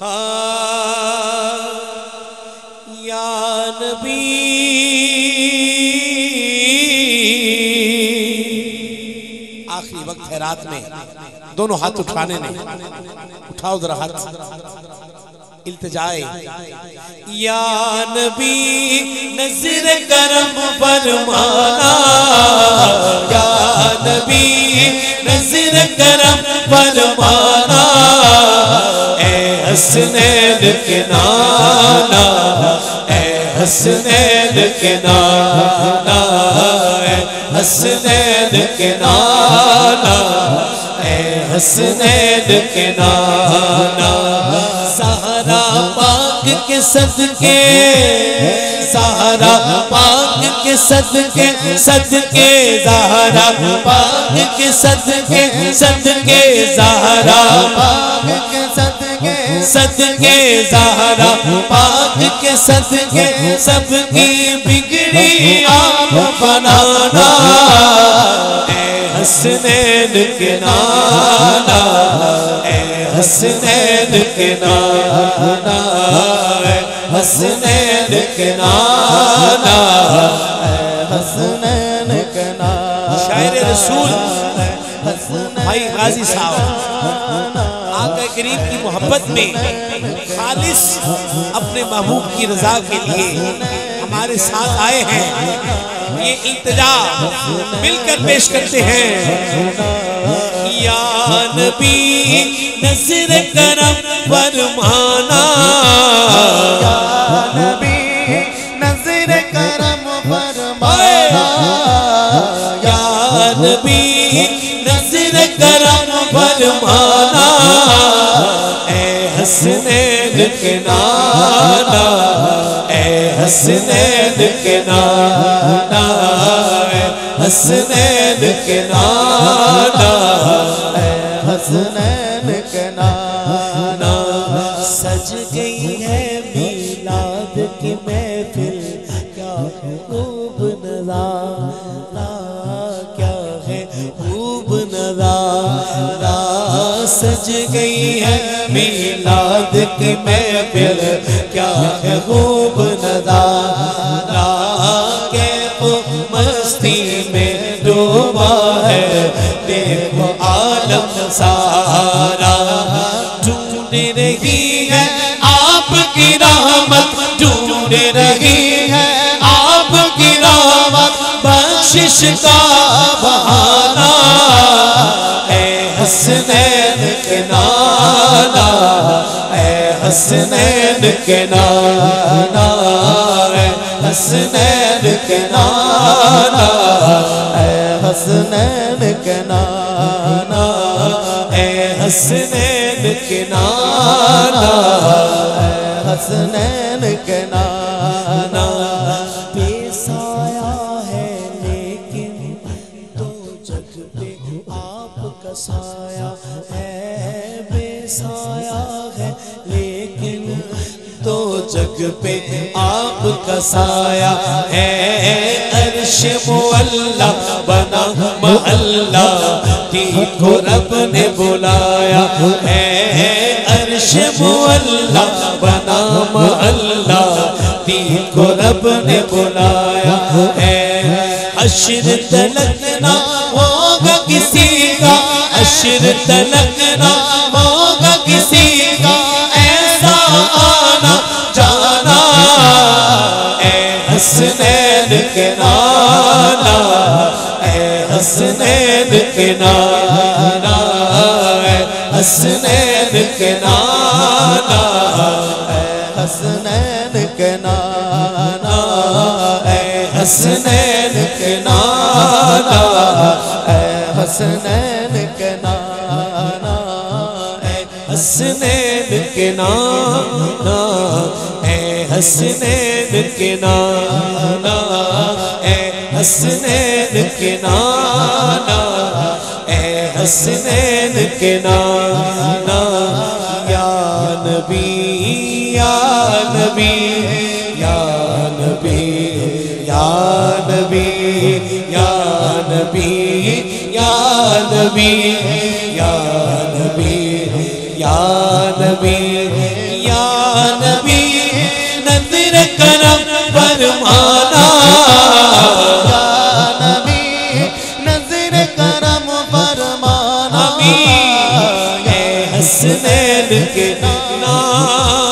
یا نبی آخری وقت ہے رات میں، دونوں ہاتھ اٹھانے نے اٹھاؤ ذرا ہاتھ۔ التجائے۔ یا نبی نظر کرم فرمانا۔ یا نبی نظر کرم فرمانا۔ حسنین کے نانا، اے حسنین کے نانا، اے حسنین کے نانا، اے حسنین کے نانا۔ سہارا پاک کے صدقے، سہارا پاک کے صدقے صدقے زہرا پاک کے صدقے صدقے زہرا پاک کے صدقے۔ صدقے زہرا، پاک کے صدقے، سب کی بگڑی آپ بنانا۔ اے حسنین کے نانا، اے حسنین کے نانا، اے حسنین کے نانا، اے حسنین کے نانا۔ شاعر رسول، بھائی غازی صاحب۔ آقا کریم کی محبت میں خالص اپنے محبوب کی رضا کے لیے ہمارے ساتھ آئے ہیں۔ یہ التجا مل کر پیش کرتے ہیں۔ یا نبی نظر کرم فرمانا۔ یا نبی نظر کرم فرمانا۔ یا نبی حسنین کے نانا اے حسنین کے نانا اے حسنین کے نانا اے حسنین کے نانا سج گئی ہے میلاد کی محفل، کیا خوب نظارہ، کیا ہے خوب نظارہ۔ سج گئی ہے میلاد کی محفل کیا ہے خوب نظارہ کہ وہ مستی میں ڈوبا ہے۔ دیکھو عالم سارا ڈھونڈ رہی ہے آپ کی رحمت، ڈھونڈ رہی ہے آپ کی رحمت۔ بخشش کا بہانا حسنین کے نانا اے حسنین کے نانا اے حسنین کے نانا، اے حسنین کے نانا، اے حسنین کے نانا۔ بے سایہ ہے لیکن دو جگ پہ آپ کا سایہ۔ ہے بے سایہ جگ پہ آپ کا سایہ ہے۔ عرش معلہ بنا محلہ ٹھیک کو رب نے بلایا۔ ہے عرش معلہ بنا محلہ ٹھیک کو رب نے بلایا۔ ہے اشر تلک نہ ہوگا کسی کا اشر تلک نہ ہوگا حسنین کے نانا، اے حسنین کے نانا، اے حسنین کے نانا، اے حسنین کے نانا، اے حسنین کے نانا، اے حسنین کے نانا، اے حسنین کے نانا حسنین کے نانا، اے حسنین کے نانا، اے حسنین کے نانا، یا نبی یا نبی یا نبی یا نبی یا نبی یا نبی یا نبی یا نبی فرمانا اے حسنین کے نانا